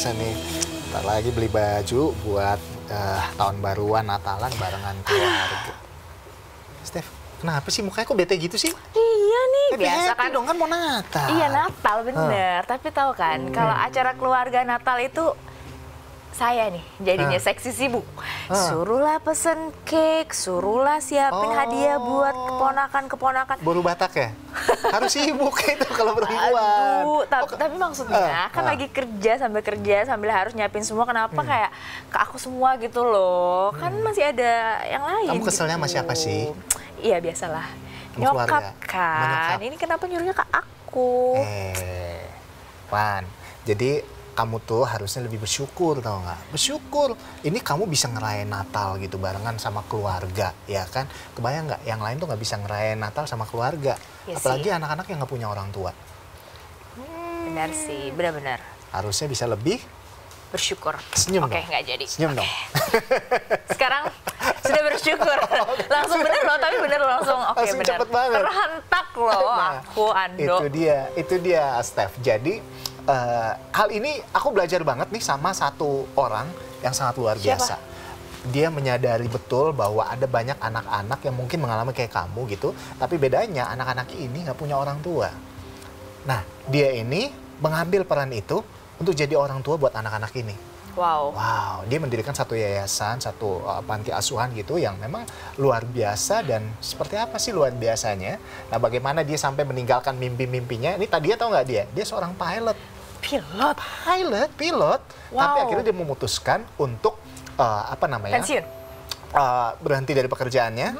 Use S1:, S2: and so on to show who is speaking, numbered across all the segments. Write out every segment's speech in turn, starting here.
S1: biasa nih. Ntar lagi beli baju buat eh, tahun baruan Natalan barengan keluarga. Steph, kenapa sih mukanya kok bete gitu sih?
S2: Iya nih,
S1: Happy
S2: biasa
S1: happy
S2: kan.
S1: dong kan mau Natal.
S2: Iya Natal bener. Tapi tahu kan, kalau acara keluarga Natal itu saya nih jadinya
S1: Hah.
S2: seksi sibuk.
S1: Hah.
S2: Suruhlah pesen cake, suruhlah siapin
S1: Oh.
S2: hadiah buat keponakan-keponakan.
S1: Baru Batak ya? Harus sibuk itu kalau perempuan.
S2: Aduh, ta-
S1: Oh,
S2: tapi maksudnya
S1: Ah,
S2: kan
S1: ah.
S2: lagi kerja sambil kerja sambil harus nyiapin semua. Kenapa kayak ke aku semua gitu loh? Kan masih ada yang lain.
S1: Kamu keselnya
S2: gitu.
S1: siapa sih?
S2: Iya biasalah.
S1: Sama
S2: Nyokap
S1: keluarga?
S2: Kan. Ini kenapa nyuruhnya ke aku?
S1: Eh, Wan, jadi kamu tuh harusnya lebih bersyukur tau nggak? Bersyukur. Ini kamu bisa ngerayain Natal gitu barengan sama keluarga, ya kan? Kebayang nggak? Yang lain tuh nggak bisa ngerayain Natal sama keluarga.
S2: Iya
S1: Apalagi anak-anak yang nggak punya orang tua.
S2: Benar sih, benar-benar.
S1: Harusnya bisa lebih
S2: Bersyukur.
S1: Senyum
S2: Oke, nggak jadi.
S1: senyum dong.
S2: Sekarang sudah bersyukur. langsung bener loh, tapi bener langsung. Oke,
S1: Langsung
S2: bener.
S1: cepet banget.
S2: Terhentak loh
S1: Nah,
S2: aku, Ando.
S1: Itu dia, itu dia, Steph. Jadi eh, hal ini aku belajar banget nih sama satu orang yang sangat luar
S2: Siapa?
S1: biasa. Dia menyadari betul bahwa ada banyak anak-anak yang mungkin mengalami kayak kamu gitu, tapi bedanya anak-anak ini nggak punya orang tua. Nah, dia ini mengambil peran itu untuk jadi orang tua buat anak-anak ini.
S2: Wow.
S1: Wow, dia mendirikan satu yayasan, satu uh, panti asuhan gitu yang memang luar biasa dan seperti apa sih luar biasanya? Nah, bagaimana dia sampai meninggalkan mimpi-mimpinya? Ini tadi dia tahu nggak dia? Dia seorang pilot,
S2: Pilot.
S1: pilot, pilot. Tapi
S2: Wow.
S1: akhirnya dia memutuskan untuk uh, apa namanya?
S2: Pensiun.
S1: Uh, berhenti dari pekerjaannya,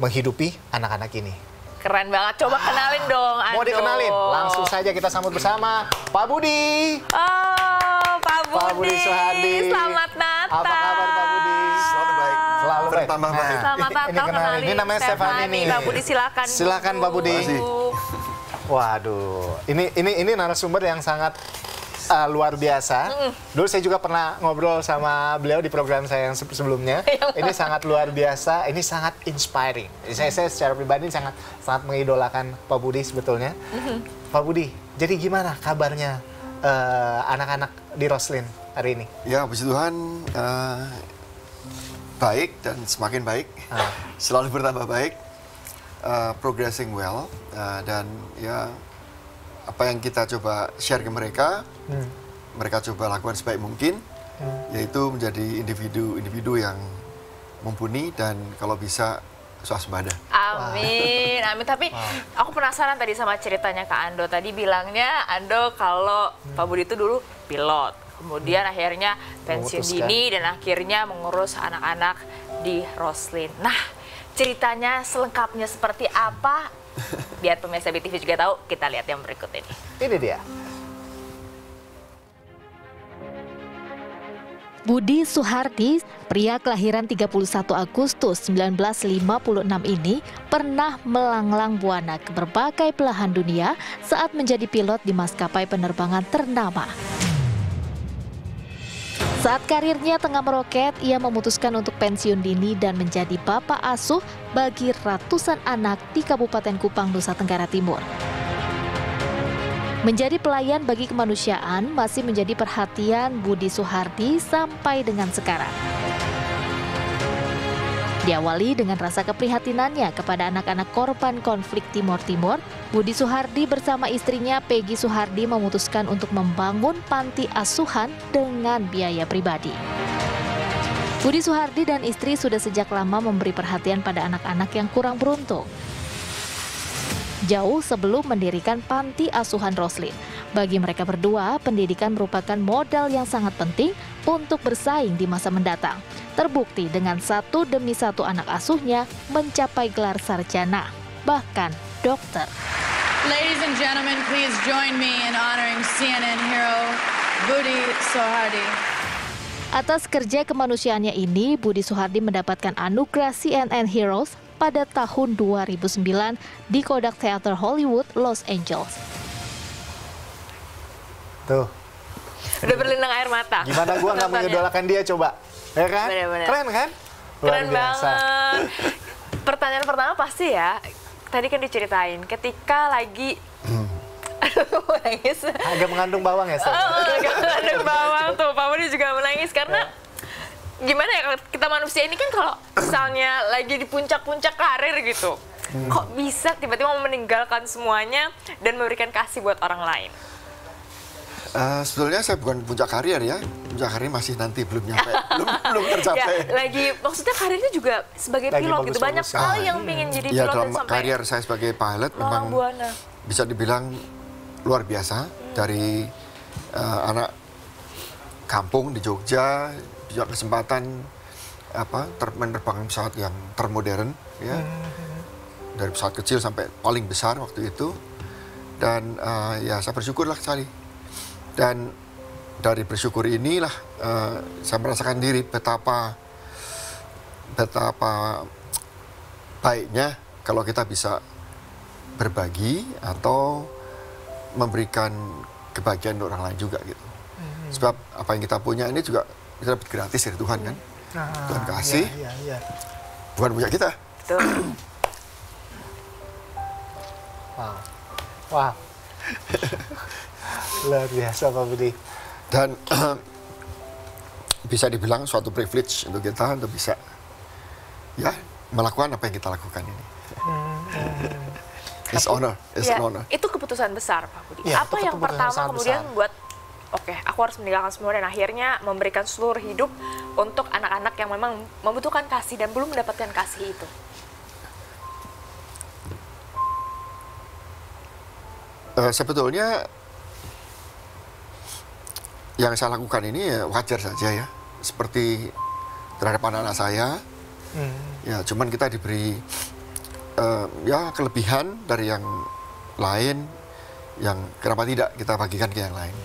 S1: menghidupi anak-anak ini.
S2: Keren banget. Coba kenalin dong, Ando.
S1: Mau dikenalin? Langsung saja kita sambut bersama Pak Budi.
S2: Oh, Pak Budi.
S1: Pak Budi Suhardi.
S2: Selamat Natal.
S1: Apa kabar Pak Budi?
S3: Selalu baik.
S1: Selalu baik.
S3: Bertambah baik.
S2: Selamat
S1: ini,
S2: Natal.
S1: ini kenalin. Ini namanya Stefani nih.
S2: Pak Budi silakan.
S1: Silakan. Pak Budi.
S3: Terima kasih.
S1: Waduh, ini ini ini narasumber yang sangat uh, luar biasa. Dulu saya juga pernah ngobrol sama beliau di program saya yang se- sebelumnya. ini sangat luar biasa, ini sangat inspiring. Saya, saya secara pribadi sangat sangat mengidolakan Pak Budi sebetulnya. Pak Budi, jadi gimana kabarnya uh, anak-anak di Roslin hari ini?
S3: Ya, puji Tuhan eh, baik dan semakin baik.
S1: Ah.
S3: Selalu bertambah baik. Eh, progressing well eh, dan ya apa yang kita coba share ke mereka,
S1: Hmm.
S3: mereka coba lakukan sebaik mungkin, yaitu menjadi individu-individu yang mumpuni dan kalau bisa swasembada.
S2: Amin, amin. Tapi aku penasaran tadi sama ceritanya Kak Ando. Tadi bilangnya Ando kalau Pak Budi itu dulu pilot. Kemudian akhirnya pensiun dini dan akhirnya mengurus anak-anak di Roslin. Nah, ceritanya selengkapnya seperti apa? Biar pemirsa BTV juga tahu, kita lihat yang berikut ini.
S1: Ini dia.
S4: Budi Suhardi, pria kelahiran 31 Agustus 1956 ini pernah melanglang buana ke berbagai belahan dunia saat menjadi pilot di maskapai penerbangan ternama. Saat karirnya tengah meroket, ia memutuskan untuk pensiun dini dan menjadi bapak asuh bagi ratusan anak di Kabupaten Kupang, Nusa Tenggara Timur. Menjadi pelayan bagi kemanusiaan masih menjadi perhatian Budi Suhardi sampai dengan sekarang. Diawali dengan rasa keprihatinannya kepada anak-anak korban konflik Timur Timur, Budi Suhardi bersama istrinya Peggy Suhardi memutuskan untuk membangun panti asuhan dengan biaya pribadi. Budi Suhardi dan istri sudah sejak lama memberi perhatian pada anak-anak yang kurang beruntung jauh sebelum mendirikan panti asuhan Roslin. Bagi mereka berdua, pendidikan merupakan modal yang sangat penting untuk bersaing di masa mendatang. Terbukti dengan satu demi satu anak asuhnya mencapai gelar sarjana, bahkan dokter.
S5: Ladies and gentlemen, please join me in honoring CNN hero Budi Sohardi.
S4: Atas kerja kemanusiaannya ini, Budi Suhardi mendapatkan anugerah CNN Heroes pada tahun 2009 di Kodak Theater Hollywood, Los Angeles.
S1: Tuh,
S2: Udah berlinang air mata.
S1: gimana gua nggak mengidolakan dia coba? Ya kan?
S2: Bener-bener.
S1: Keren kan? Luar
S2: Keren banget. Pertanyaan pertama pasti ya, tadi kan diceritain ketika lagi Aduh, menangis.
S1: Agak mengandung bawang ya, Sel?
S2: Oh, agak mengandung bawang tuh. Pak Budi juga menangis karena gimana ya kita manusia ini kan kalau misalnya lagi di puncak-puncak karir gitu, kok bisa tiba-tiba mau meninggalkan semuanya dan memberikan kasih buat orang lain?
S3: Eh, sebetulnya saya bukan puncak karir ya, puncak karir masih nanti belum nyampe, belum belum
S2: Ya,
S3: tercapai.
S2: lagi maksudnya karirnya juga sebagai
S1: Lagi
S2: pilot gitu. Banyak sekali yang pengen jadi
S3: Ya
S2: pilot
S3: dalam
S2: dan sampai
S3: karier saya sebagai pilot memang
S2: Buana.
S3: bisa dibilang luar biasa. Dari eh, anak kampung di Jogja punya kesempatan apa ter- menerbangkan pesawat yang termodern ya. Dari pesawat kecil sampai paling besar waktu itu. Dan eh, ya saya bersyukurlah sekali dan dari bersyukur inilah eh, saya merasakan diri betapa betapa baiknya kalau kita bisa berbagi atau memberikan kebahagiaan untuk orang lain juga gitu. Sebab apa yang kita punya ini juga kita dapat gratis dari Tuhan kan. Tuhan kasih.
S1: Iya, iya.
S3: Bukan punya kita.
S2: Betul.
S1: Wow. Wow. Luar biasa Pak Budi.
S3: Dan bisa dibilang suatu privilege untuk kita untuk bisa ya melakukan apa yang kita lakukan ini. It's honor, it's
S2: Ya,
S3: an honor.
S2: itu keputusan besar Pak Budi.
S1: Ya,
S2: Apa yang pertama kemudian
S1: besar.
S2: membuat oke, aku harus meninggalkan semua dan akhirnya memberikan seluruh hidup untuk anak-anak yang memang membutuhkan kasih dan belum mendapatkan kasih itu.
S3: Eh, sebetulnya yang saya lakukan ini ya wajar saja ya, seperti terhadap anak-anak saya.
S1: Hmm.
S3: Ya, cuman kita diberi eh, ya kelebihan dari yang lain, yang kenapa tidak kita bagikan ke yang lain.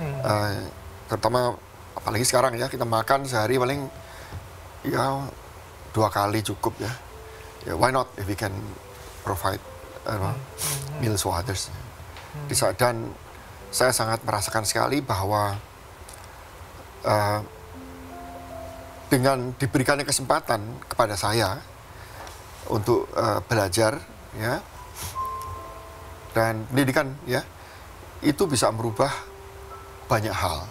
S3: Eh, terutama apalagi sekarang ya kita makan sehari paling ya dua kali cukup ya. Ya why not if we can provide uh, meals for others. Di saat- dan saya sangat merasakan sekali bahwa eh, dengan diberikannya kesempatan kepada saya untuk eh, belajar ya dan pendidikan ya itu bisa merubah banyak hal.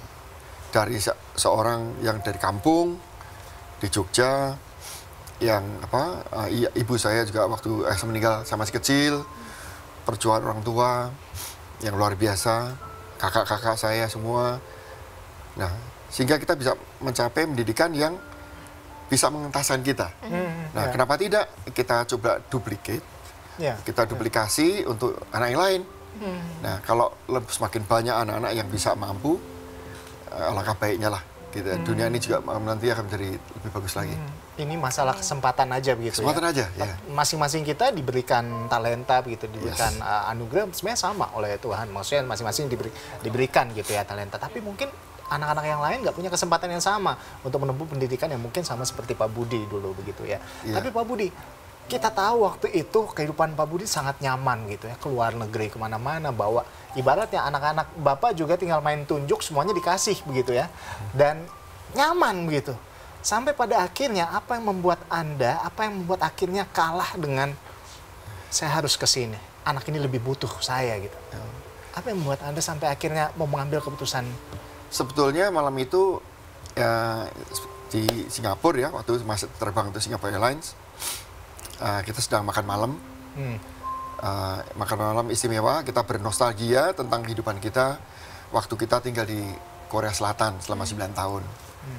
S3: Dari se- seorang yang dari kampung di Jogja yang apa iya, ibu saya juga waktu eh, meninggal saya masih kecil perjuangan orang tua yang luar biasa kakak-kakak saya semua. Nah sehingga kita bisa mencapai pendidikan yang bisa mengentaskan kita
S1: Hmm,
S3: nah
S1: ya.
S3: kenapa tidak kita coba duplicate
S1: Ya.
S3: kita duplikasi untuk anak yang lain. Nah, kalau semakin banyak anak-anak yang bisa mampu, eh, alangkah baiknya lah. Gitu. Dunia ini juga nanti akan menjadi lebih bagus lagi.
S1: Ini masalah kesempatan aja begitu
S3: Kesempatan
S1: ya.
S3: aja, ya.
S1: Masing-masing kita diberikan talenta begitu, diberikan uh, anugerah sebenarnya sama oleh Tuhan. Maksudnya masing-masing diberi, diberikan gitu ya talenta. Tapi mungkin anak-anak yang lain nggak punya kesempatan yang sama untuk menempuh pendidikan yang mungkin sama seperti Pak Budi dulu begitu ya.
S3: Iya.
S1: Tapi Pak Budi, kita tahu waktu itu kehidupan Pak Budi sangat nyaman gitu ya, keluar negeri ke mana-mana bawa ibaratnya anak-anak bapak juga tinggal main tunjuk semuanya dikasih begitu ya, dan nyaman begitu. Sampai pada akhirnya apa yang membuat anda, apa yang membuat akhirnya kalah dengan saya harus ke sini, anak ini lebih butuh saya gitu. Apa yang membuat anda sampai akhirnya mau mengambil keputusan?
S3: Sebetulnya malam itu ya, di Singapura ya, waktu masih terbang ke Singapore Airlines, eh, kita sedang makan malam.
S1: Hmm.
S3: Eh, makan malam istimewa, kita bernostalgia tentang kehidupan kita waktu kita tinggal di Korea Selatan selama 9 tahun.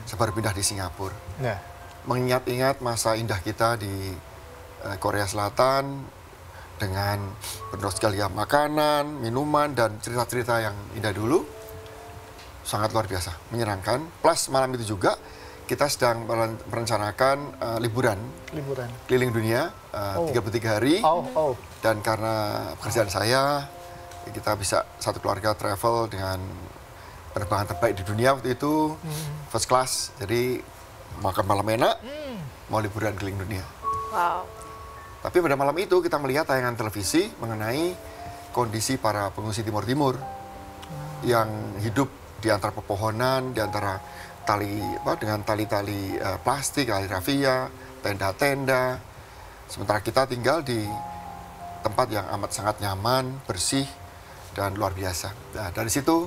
S3: Saya baru pindah di Singapura.
S1: Ya.
S3: mengingat-ingat masa indah kita di eh, Korea Selatan dengan bernostalgia makanan, minuman dan cerita-cerita yang indah dulu sangat luar biasa, menyenangkan. Plus malam itu juga kita sedang meren- merencanakan eh, liburan
S1: liburan.
S3: keliling dunia eh,
S1: Oh.
S3: 33 hari
S1: Oh, oh.
S3: dan karena pekerjaan saya kita bisa satu keluarga travel dengan penerbangan terbaik di dunia waktu itu first class jadi makan malam enak mau liburan keliling dunia
S2: Wow.
S3: tapi pada malam itu kita melihat tayangan televisi mengenai kondisi para pengungsi Timur Timur yang hidup di antara pepohonan di antara tali apa dengan tali-tali eh, plastik tali rafia tenda-tenda sementara kita tinggal di tempat yang amat sangat nyaman bersih dan luar biasa. Nah, dari situ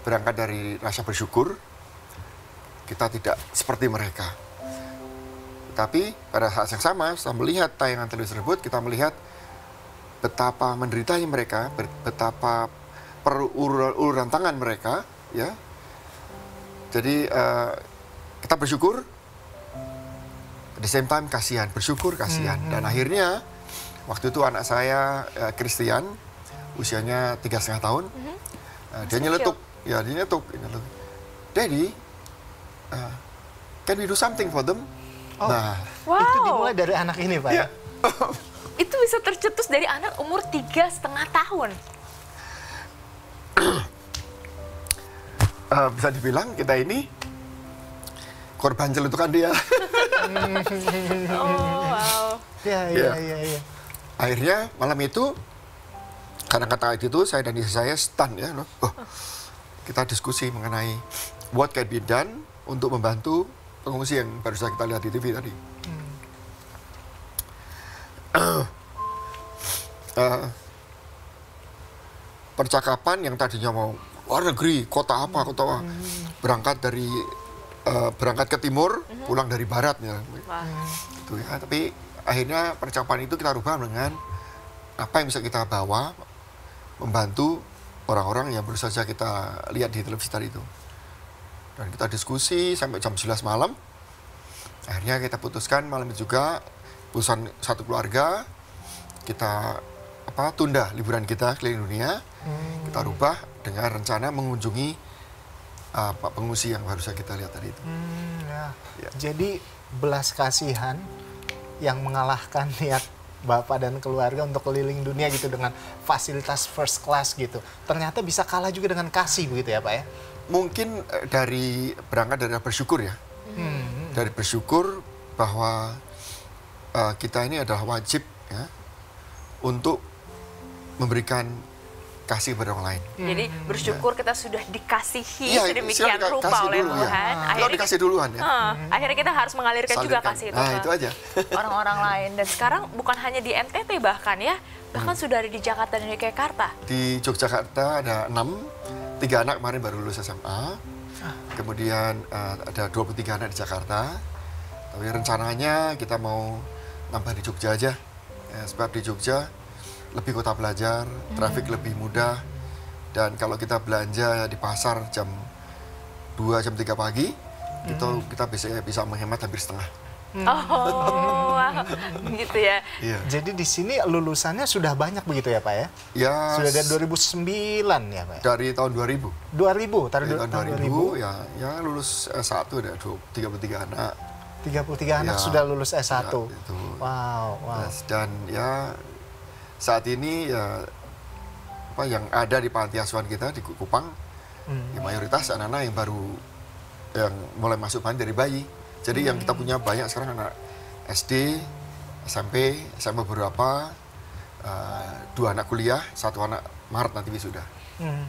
S3: berangkat dari rasa bersyukur, kita tidak seperti mereka. Tapi pada saat yang sama, setelah melihat tayangan televisi tersebut, kita melihat betapa menderitanya mereka, betapa peruluran tangan mereka, ya. Jadi eh, kita bersyukur, at the same time kasihan, bersyukur kasihan. Dan akhirnya waktu itu anak saya eh, Christian, usianya tiga setengah tahun, eh, dia nyeletuk, ya dia nyeletuk, nyeletuk. Daddy, eh, can we do something for them? Nah,
S2: Wow.
S1: Itu dimulai dari anak ini, Pak.
S3: ya.
S2: Itu bisa tercetus dari anak umur tiga setengah tahun.
S3: Eh, bisa dibilang kita ini korban celutukan dia.
S2: Oh, wow.
S1: Iya, iya,
S3: Iya.
S1: iya, iya.
S3: Akhirnya malam itu karena kata itu saya dan istri saya stun ya, loh. Oh, kita diskusi mengenai what can be done untuk membantu pengungsi yang baru saja kita lihat di TV tadi. Eh, percakapan yang tadinya mau luar negeri, kota apa, kota apa, berangkat dari eh, berangkat ke timur, pulang dari barat ya. Gitu ya. Tapi akhirnya percakapan itu kita rubah dengan apa yang bisa kita bawa membantu orang-orang yang baru saja kita lihat di televisi tadi itu. Dan kita diskusi sampai jam 11 malam. Akhirnya kita putuskan malam itu juga putusan satu keluarga kita apa tunda liburan kita keliling dunia. Kita rubah dengan rencana mengunjungi uh, pengungsi yang baru saja kita lihat tadi itu.
S1: Hmm, ya.
S3: Ya.
S1: Jadi belas kasihan yang mengalahkan niat bapak dan keluarga untuk keliling dunia gitu dengan fasilitas first class gitu. Ternyata bisa kalah juga dengan kasih begitu ya, Pak ya.
S3: mungkin eh, dari berangkat dari bersyukur ya
S1: Hmm.
S3: dari bersyukur bahwa eh, kita ini adalah wajib ya untuk memberikan kasih kepada orang lain.
S2: Jadi bersyukur kita sudah dikasihi
S3: Iya,
S2: sedemikian rupa
S3: kasih
S2: oleh
S3: dulu, ya.
S2: Tuhan.
S3: Kalau
S2: Akhirnya
S3: dikasih duluan ya.
S2: Ah, akhirnya kita harus mengalirkan juga
S3: salurkan.
S2: kasih itu
S3: Nah, itu aja.
S2: orang-orang lain. Dan sekarang bukan hanya di NTT bahkan ya, bahkan
S3: Hmm.
S2: sudah ada di Jakarta dan di Jakarta.
S3: Di Yogyakarta ada enam, tiga anak kemarin baru lulus SMA. Kemudian eh, ada 23 anak di Jakarta. Tapi rencananya kita mau nambah di Jogja aja. Ya, sebab di Jogja lebih kota belajar, traffic lebih mudah. Dan kalau kita belanja di pasar jam 2 jam 3 pagi, itu kita bisa bisa menghemat hampir setengah.
S2: Oh, wow. gitu ya.
S3: Iya.
S1: Jadi di sini lulusannya sudah banyak begitu ya, Pak ya?
S3: Ya
S1: Sudah dari 2009 ya, Pak ya?
S3: dari tahun 2000.
S1: 2000, taruh
S3: Dari
S1: du-
S3: tahun
S1: tahun
S3: 2000, ya ya lulus S1 ada 33 anak.
S1: 33 anak
S3: Ya.
S1: sudah lulus S1.
S3: Ya, itu.
S1: Wow, wow.
S3: Dan ya saat ini ya apa yang ada di panti asuhan kita di Kupang
S1: Hmm.
S3: ya mayoritas anak-anak yang baru yang mulai masuk panti dari bayi. Jadi yang kita punya banyak sekarang anak SD, SMP, SMA beberapa, eh, dua anak kuliah, satu anak Maret nanti wisuda.
S1: Hmm.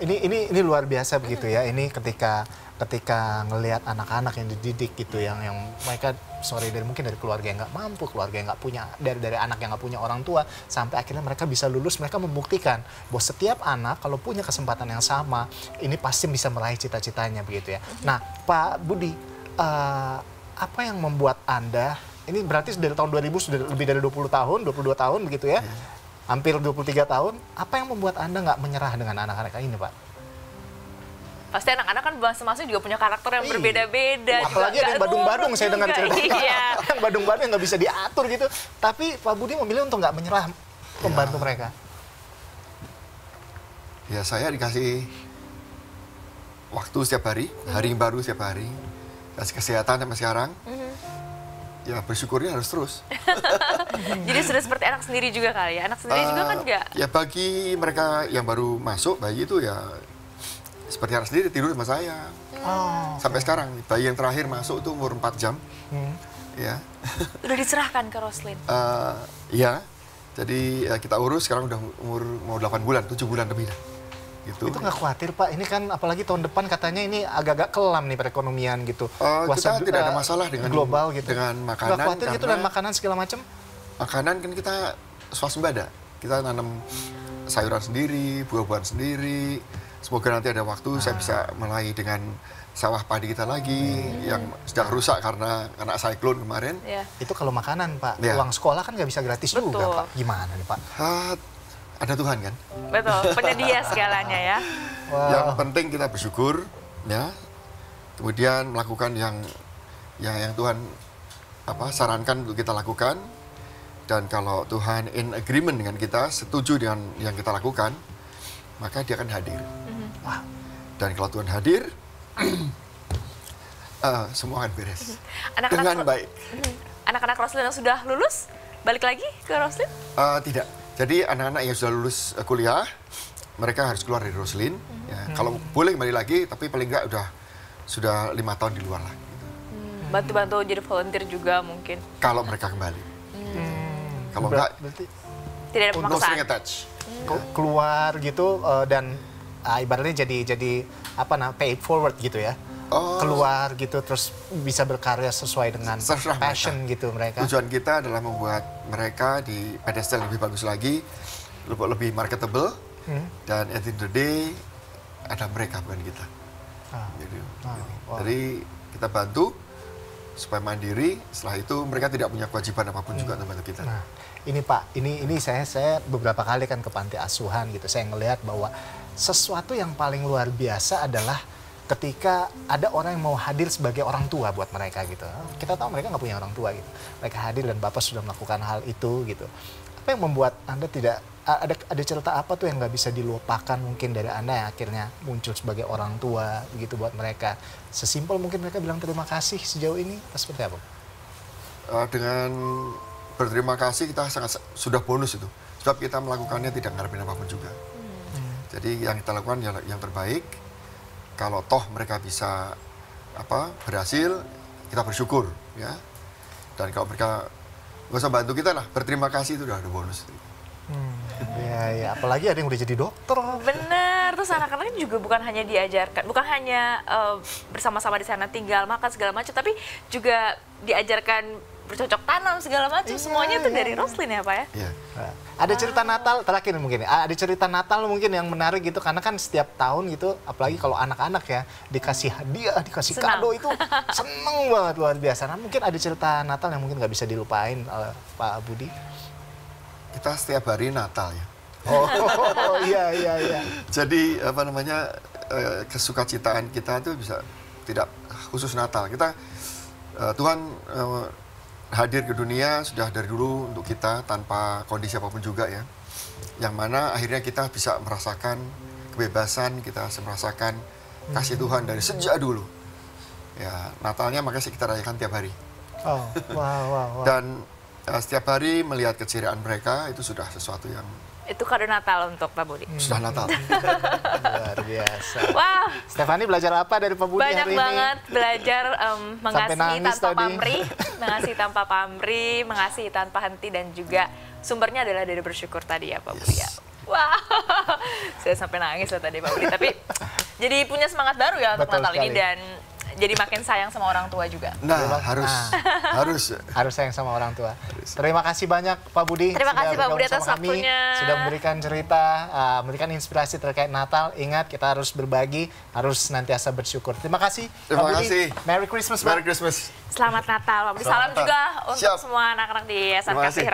S1: Ini ini ini luar biasa begitu ya. Ini ketika ketika ngelihat anak-anak yang dididik gitu yang yang mereka sorry dari mungkin dari keluarga yang nggak mampu, keluarga yang nggak punya dari dari anak yang nggak punya orang tua sampai akhirnya mereka bisa lulus, mereka membuktikan bahwa setiap anak kalau punya kesempatan yang sama ini pasti bisa meraih cita-citanya begitu ya. Nah, Pak Budi, eh, apa yang membuat Anda ini berarti dari tahun 2000 sudah lebih dari 20 tahun, 22 tahun begitu ya. Hampir 23 tahun, apa yang membuat Anda nggak menyerah dengan anak-anak ini, Pak?
S2: Pasti anak-anak kan masing-masing juga punya karakter yang
S1: Iya.
S2: berbeda-beda.
S1: Apalagi ada yang badung-badung saya dengar cerita.
S2: Iya.
S1: yang badung-badung yang nggak bisa diatur gitu. Tapi Pak Budi memilih untuk nggak menyerah membantu mereka.
S3: Ya saya dikasih waktu setiap hari, hari yang baru setiap hari, kasih kesehatan sampai sekarang. Ya bersyukurnya harus terus.
S2: Jadi sudah seperti anak sendiri juga kali ya. Anak sendiri juga kan
S3: Eh,
S2: enggak.
S3: Ya bagi mereka yang baru masuk bayi itu ya seperti anak sendiri tidur sama saya
S1: Oh.
S3: sampai sekarang. Bayi yang terakhir masuk itu umur 4 jam,
S1: Hmm.
S3: ya.
S2: Udah diserahkan ke Roslin.
S3: Eh, ya. Jadi ya, kita urus sekarang udah umur mau 8 bulan, 7 bulan lebih dah. Gitu.
S1: Itu nggak khawatir Pak, ini kan apalagi tahun depan katanya ini agak-agak kelam nih perekonomian gitu.
S3: Eh, kita
S1: du-
S3: tidak ada masalah dengan-
S1: global gitu.
S3: dengan
S1: Nggak
S3: makanan
S1: khawatir gitu dan makanan segala macam?
S3: makanan kan kita swasembada. Kita nanam sayuran sendiri, buah-buahan sendiri. Semoga nanti ada waktu saya bisa mulai dengan sawah padi kita lagi yang sedang rusak karena kena siklon kemarin.
S2: Ya.
S1: Itu kalau makanan, Pak.
S3: Iya.
S1: Uang sekolah kan nggak bisa gratis juga,
S2: Betul.
S1: Pak. Gimana nih, Pak?
S3: Ah, ada Tuhan kan.
S2: Betul, penyedia segalanya ya.
S3: Yang penting kita bersyukur, ya. Kemudian melakukan yang yang yang Tuhan apa sarankan untuk kita lakukan. Dan kalau Tuhan in agreement dengan kita, setuju dengan yang kita lakukan, maka Dia akan hadir. Wah. Dan kalau Tuhan hadir, eh, semua akan beres
S2: Anak-anak
S3: dengan
S2: Ro-
S3: baik.
S2: Anak-anak Roslin yang sudah lulus, balik lagi ke Roslin?
S3: Eh, tidak. Jadi anak-anak yang sudah lulus eh, kuliah, mereka harus keluar dari Roslin. Ya, Kalau boleh kembali lagi, tapi paling enggak udah sudah lima tahun di luar lah.
S2: Bantu-bantu jadi volunteer juga mungkin.
S3: Kalau mereka kembali. Kalau
S1: Ber-
S3: enggak,
S1: berarti
S2: Tidak ada
S3: no
S2: pemaksaan.
S3: string attach.
S1: ke- keluar gitu eh, dan ah, ibaratnya jadi jadi apa namanya pay it forward gitu ya.
S3: Oh.
S1: Keluar gitu terus bisa berkarya sesuai dengan
S3: Terserah
S1: passion gitu mereka.
S3: Tujuan kita adalah membuat mereka di pedestal lebih bagus lagi, lebih, lebih marketable,
S1: Hmm.
S3: dan at the end of the day ada mereka bukan kita.
S1: Ah.
S3: Gitu.
S1: Ah, wah.
S3: Jadi kita bantu supaya mandiri. Setelah itu mereka tidak punya kewajiban apa pun juga untuk bantu kita.
S1: Nah, ini Pak, ini ini saya saya beberapa kali kan ke panti asuhan gitu. Saya ngelihat bahwa sesuatu yang paling luar biasa adalah ketika ada orang yang mau hadir sebagai orang tua buat mereka gitu. Kita tahu mereka nggak punya orang tua gitu. Mereka hadir dan Bapak sudah melakukan hal itu gitu. Apa yang membuat Anda tidak ada ada cerita apa tuh yang nggak bisa dilupakan mungkin dari Anda yang akhirnya muncul sebagai orang tua begitu buat mereka. Sesimpel mungkin mereka bilang terima kasih sejauh ini atau seperti apa?
S3: Eh, dengan berterima kasih kita sangat sudah bonus itu. Sebab kita melakukannya tidak ngarepin apa pun juga. Jadi yang kita lakukan yang, yang terbaik. Kalau toh mereka bisa apa berhasil, kita bersyukur ya. Dan kalau mereka nggak usah bantu kita lah, berterima kasih itu udah ada bonus.
S1: Ya, ya, apalagi ada yang udah jadi dokter.
S2: Bener, terus anak-anak juga bukan hanya diajarkan, bukan hanya eh, bersama-sama di sana tinggal makan segala macam, tapi juga diajarkan bercocok tanam segala macam.
S1: Iya,
S2: Semuanya itu
S1: iya.
S2: dari Roslin ya Pak ya?
S3: Iya.
S1: Ada cerita Natal terakhir mungkin ya. Ada cerita Natal mungkin yang menarik gitu karena kan setiap tahun gitu apalagi kalau anak-anak ya dikasih hadiah, dikasih
S2: Senang.
S1: kado itu seneng banget luar biasa. Nah, mungkin ada cerita Natal yang mungkin nggak bisa dilupain eh, Pak Budi.
S3: Kita setiap hari Natal ya.
S1: Oh, iya iya iya.
S3: Jadi apa namanya eh, kesukacitaan kita itu bisa tidak khusus Natal. Kita eh, Tuhan hadir ke dunia sudah dari dulu untuk kita tanpa kondisi apa pun juga ya. Yang mana akhirnya kita bisa merasakan kebebasan, kita bisa merasakan kasih Tuhan dari sejak dulu. Ya, Natalnya makanya kita rayakan tiap hari.
S1: Oh, wah wah wah.
S3: Dan eh, setiap hari melihat keceriaan mereka itu sudah sesuatu yang
S2: Itu kado Natal untuk Pak Budi.
S3: sudah Natal.
S1: luar biasa.
S2: Wah,
S1: Stefani belajar apa dari Pak Budi
S2: banyak
S1: hari ini?
S2: banget belajar em, mengasihi tanpa
S1: tadi.
S2: pamrih, mengasihi tanpa pamrih, mengasihi tanpa henti dan juga sumbernya adalah dari bersyukur tadi ya Pak Budi ya.
S3: Yes.
S2: Wah, saya sampai nangis loh tadi Pak Budi. Tapi jadi punya semangat baru ya untuk
S1: Betul
S2: Natal ini dan jadi makin sayang sama orang tua juga.
S3: Nah, harus harus
S1: harus sayang sama orang tua. Terima kasih banyak Pak Budi.
S2: Terima
S1: sudah
S2: kasih, Pak Budi, atas
S1: kami,
S2: waktunya.
S1: Sudah memberikan cerita, uh, memberikan inspirasi terkait Natal. Ingat kita harus berbagi, harus senantiasa bersyukur. Terima kasih.
S3: Terima
S1: Pak Budi.
S3: kasih.
S1: Merry Christmas, Pak.
S3: Merry Christmas.
S2: Selamat Natal Pak Budi. Salam
S3: Selamat Natal.
S2: juga untuk
S3: Siap.
S2: semua anak-anak di Yayasan
S3: Terima
S2: Kasih